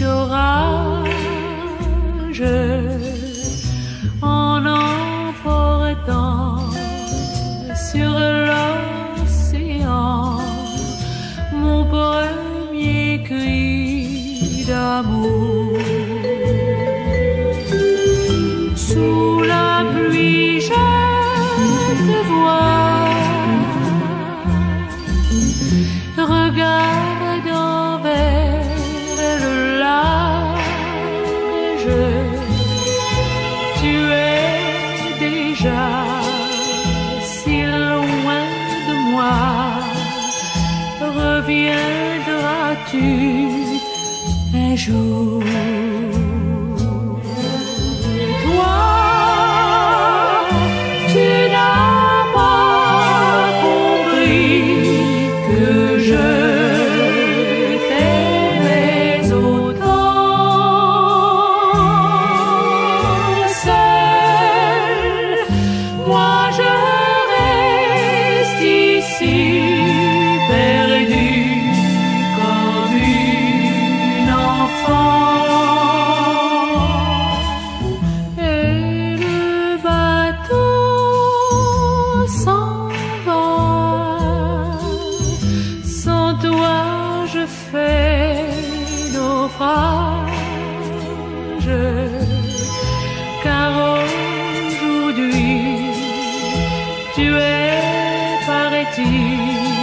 d'orage en emportant sur l'océan mon premier cri d'amour. Sous la pluie, je te vois. Regarde Reviendras-tu un jour? Toi, tu n'as pas compris que je t'aimais autant. Seul, moi je reste ici, tu es, paraît-il.